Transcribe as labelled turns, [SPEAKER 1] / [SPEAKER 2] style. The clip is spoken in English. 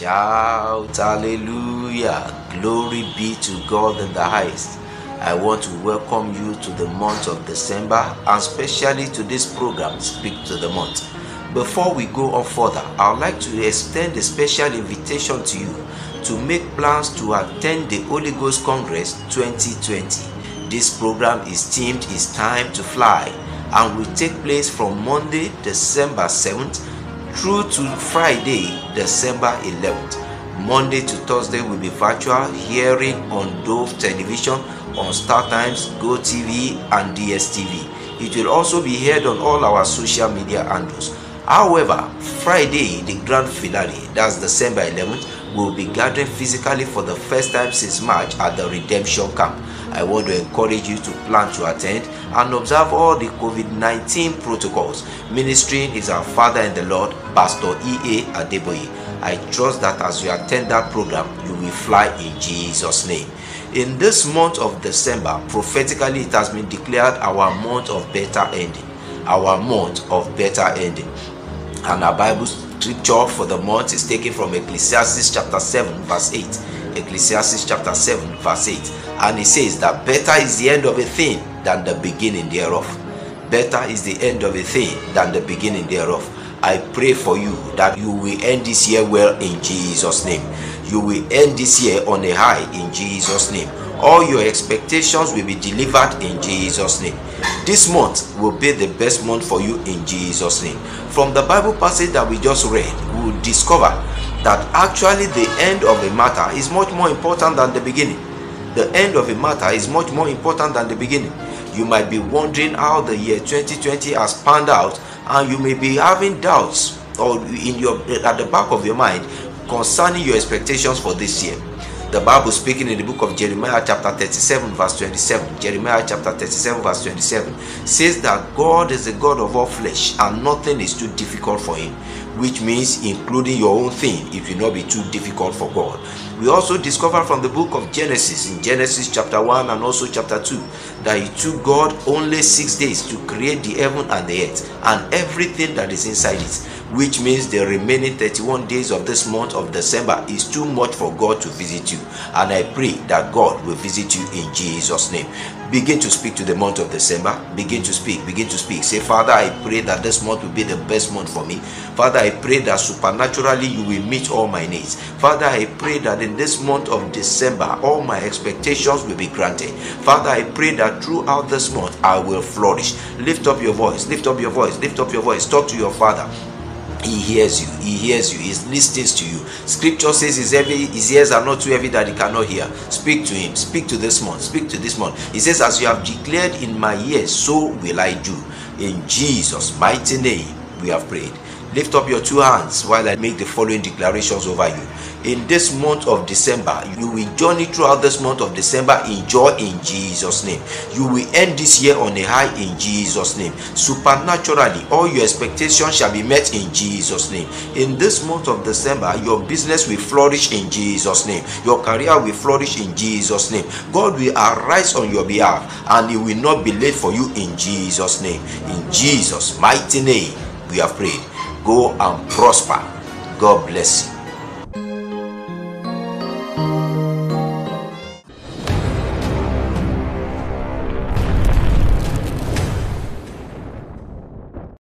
[SPEAKER 1] Shout hallelujah. Glory be to God in the highest. I want to welcome you to the month of December and especially to this program, Speak to the Month. Before we go on further, I would like to extend a special invitation to you to make plans to attend the Holy Ghost Congress 2020. This program is themed It's Time to Fly and will take place from Monday, December 7th through to Friday, December 11th. Monday to Thursday will be virtual hearing on Dove Television, on Star Times, Go TV, and DSTV. It will also be heard on all our social media handles. However, Friday, the grand finale, that's December 11th, will be gathering physically for the first time since March at the Redemption Camp. I want to encourage you to plan to attend and observe all the COVID 19 protocols. Ministering is our Father in the Lord, Pastor E.A. Adeboye. I trust that as you attend that program, you will fly in Jesus' name. In this month of December, prophetically, it has been declared our month of better ending. Our month of better ending. And our Bible scripture for the month is taken from Ecclesiastes chapter 7, verse 8. Ecclesiastes chapter 7, verse 8. And it says that better is the end of a thing than the beginning thereof. Better is the end of a thing than the beginning thereof. I pray for you that you will end this year well in Jesus' name. You will end this year on a high in Jesus' name. All your expectations will be delivered in Jesus' name. This month will be the best month for you in Jesus' name. From the Bible passage that we just read, we will discover that actually the end of a matter is much more important than the beginning. The end of a matter is much more important than the beginning. You might be wondering how the year 2020 has panned out, and you may be having doubts or in your at the back of your mind concerning your expectations for this year. The Bible speaking in the book of Jeremiah chapter 37 verse 27. Jeremiah chapter 37 verse 27 says that God is the God of all flesh and nothing is too difficult for him, which means including your own thing, it will not be too difficult for God. We also discover from the book of Genesis in Genesis chapter 1 and also chapter 2 that it took God only 6 days to create the heaven and the earth and everything that is inside it which means the remaining 31 days of this month of December is too much for God to visit you. And I pray that God will visit you in Jesus' name. Begin to speak to the month of December. Begin to speak. Begin to speak. Say, Father, I pray that this month will be the best month for me. Father, I pray that supernaturally you will meet all my needs. Father, I pray that in this month of December, all my expectations will be granted. Father, I pray that throughout this month I will flourish. Lift up your voice. Lift up your voice. Lift up your voice. Talk to your Father he hears you he hears you he listens to you scripture says his heavy his ears are not too heavy that he cannot hear speak to him speak to this month speak to this month he says as you have declared in my ears so will i do in jesus mighty name we have prayed lift up your two hands while i make the following declarations over you in this month of December. You will journey throughout this month of December in joy in Jesus' name. You will end this year on a high in Jesus' name. Supernaturally, all your expectations shall be met in Jesus' name. In this month of December, your business will flourish in Jesus' name. Your career will flourish in Jesus' name. God will arise on your behalf and He will not be late for you in Jesus' name. In Jesus' mighty name, we have prayed. Go and prosper. God bless you.